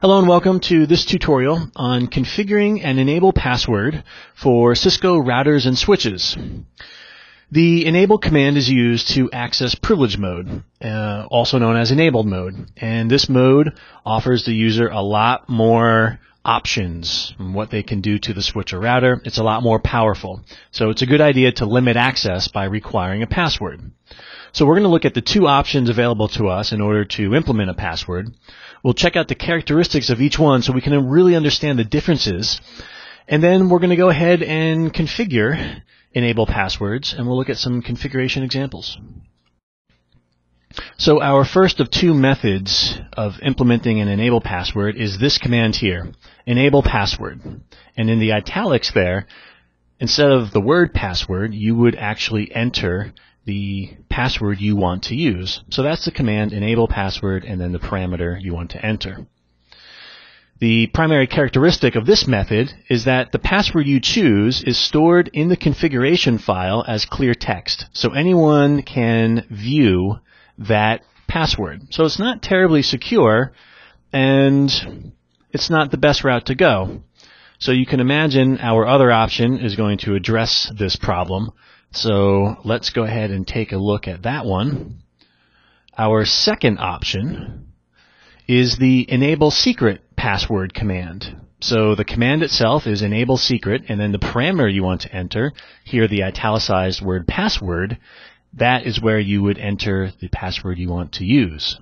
Hello and welcome to this tutorial on configuring and enable password for Cisco routers and switches. The enable command is used to access privilege mode, uh, also known as enabled mode. And this mode offers the user a lot more options and what they can do to the switch or router. It's a lot more powerful. So it's a good idea to limit access by requiring a password. So we're going to look at the two options available to us in order to implement a password. We'll check out the characteristics of each one so we can really understand the differences. And then we're going to go ahead and configure enable passwords and we'll look at some configuration examples. So our first of two methods of implementing an enable password is this command here, enable password. And in the italics there, instead of the word password, you would actually enter the password you want to use. So that's the command enable password and then the parameter you want to enter. The primary characteristic of this method is that the password you choose is stored in the configuration file as clear text. So anyone can view that password. So it's not terribly secure and it's not the best route to go. So you can imagine our other option is going to address this problem so let's go ahead and take a look at that one. Our second option is the enable secret password command. So the command itself is enable secret and then the parameter you want to enter, here the italicized word password, that is where you would enter the password you want to use.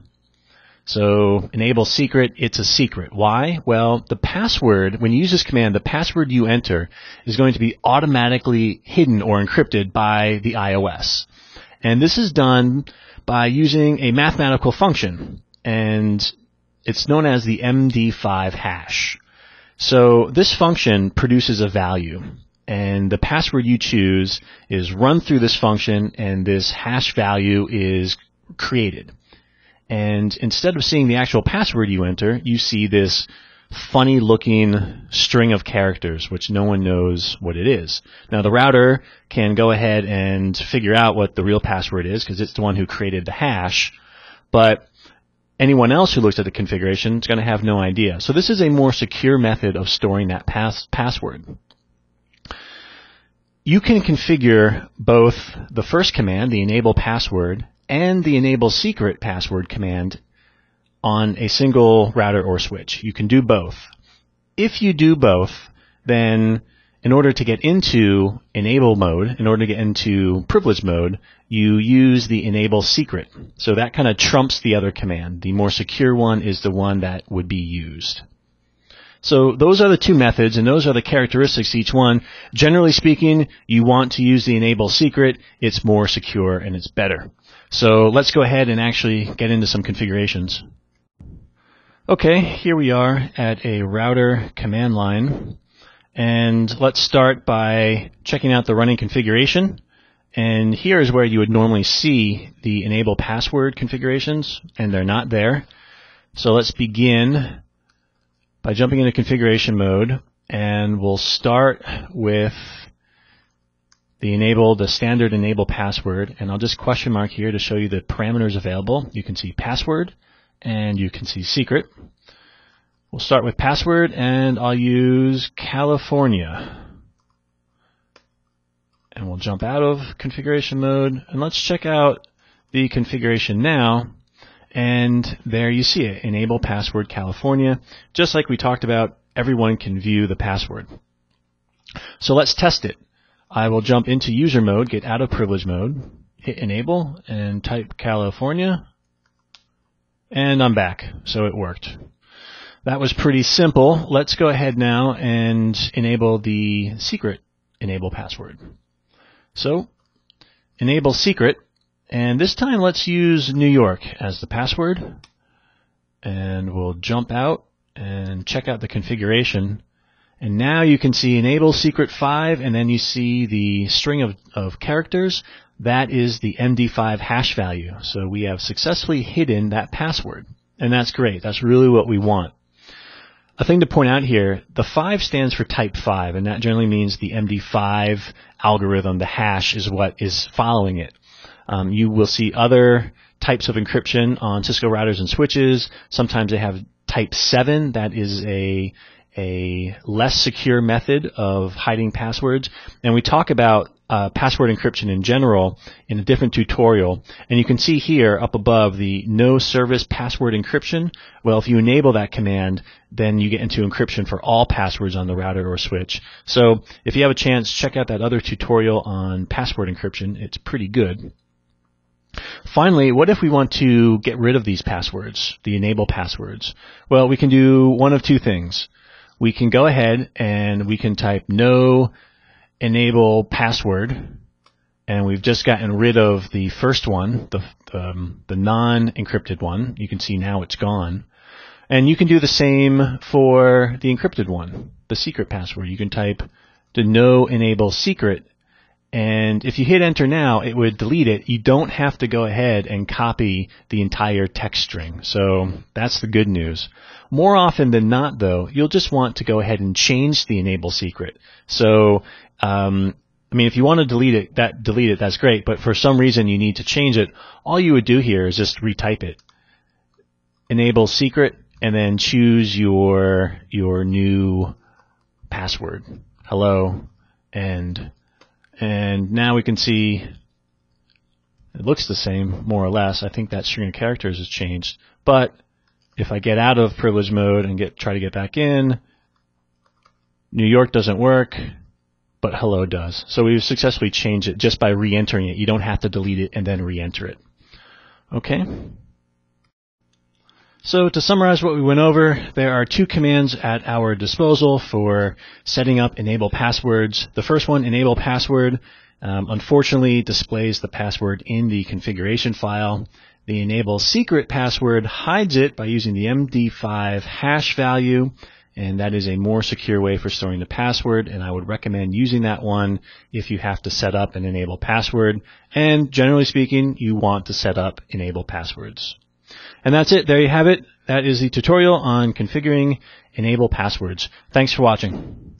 So enable secret, it's a secret. Why? Well, the password, when you use this command, the password you enter is going to be automatically hidden or encrypted by the IOS. And this is done by using a mathematical function. And it's known as the MD5 hash. So this function produces a value. And the password you choose is run through this function and this hash value is created. And instead of seeing the actual password you enter, you see this funny looking string of characters, which no one knows what it is. Now the router can go ahead and figure out what the real password is because it's the one who created the hash, but anyone else who looks at the configuration is going to have no idea. So this is a more secure method of storing that pass- password. You can configure both the first command, the enable password, and the enable secret password command on a single router or switch. You can do both. If you do both, then in order to get into enable mode, in order to get into privilege mode, you use the enable secret. So that kind of trumps the other command. The more secure one is the one that would be used. So those are the two methods and those are the characteristics each one. Generally speaking, you want to use the enable secret. It's more secure and it's better. So let's go ahead and actually get into some configurations. Okay, here we are at a router command line. And let's start by checking out the running configuration. And here is where you would normally see the enable password configurations, and they're not there. So let's begin by jumping into configuration mode, and we'll start with the enable, the standard enable password, and I'll just question mark here to show you the parameters available. You can see password and you can see secret. We'll start with password and I'll use California. And we'll jump out of configuration mode and let's check out the configuration now. And there you see it, enable password California. Just like we talked about, everyone can view the password. So let's test it. I will jump into user mode, get out of privilege mode, hit enable, and type California, and I'm back. So it worked. That was pretty simple. Let's go ahead now and enable the secret enable password. So, enable secret, and this time let's use New York as the password, and we'll jump out and check out the configuration and now you can see enable secret 5 and then you see the string of, of characters. That is the MD5 hash value. So we have successfully hidden that password. And that's great. That's really what we want. A thing to point out here, the 5 stands for type 5 and that generally means the MD5 algorithm, the hash is what is following it. Um, you will see other types of encryption on Cisco routers and switches. Sometimes they have type 7, that is a a less secure method of hiding passwords. And we talk about uh, password encryption in general in a different tutorial. And you can see here up above the no service password encryption. Well, if you enable that command, then you get into encryption for all passwords on the router or switch. So if you have a chance, check out that other tutorial on password encryption. It's pretty good. Finally, what if we want to get rid of these passwords, the enable passwords? Well, we can do one of two things. We can go ahead and we can type no enable password, and we've just gotten rid of the first one, the, um, the non-encrypted one. You can see now it's gone. And you can do the same for the encrypted one, the secret password. You can type the no enable secret, and if you hit enter now, it would delete it. You don't have to go ahead and copy the entire text string. So that's the good news. More often than not, though, you'll just want to go ahead and change the enable secret. So um, I mean, if you want to delete it, that delete it, that's great. But for some reason you need to change it. All you would do here is just retype it. Enable secret, and then choose your your new password. Hello, and and now we can see it looks the same more or less. I think that string of characters has changed. But if I get out of privilege mode and get try to get back in, New York doesn't work but hello does. So we've successfully changed it just by re-entering it. You don't have to delete it and then re-enter it. Okay? So to summarize what we went over, there are two commands at our disposal for setting up enable passwords. The first one, enable password, um, unfortunately displays the password in the configuration file. The enable secret password hides it by using the MD5 hash value and that is a more secure way for storing the password and I would recommend using that one if you have to set up an enable password and generally speaking you want to set up enable passwords. And that's it. There you have it. That is the tutorial on configuring enable passwords. Thanks for watching.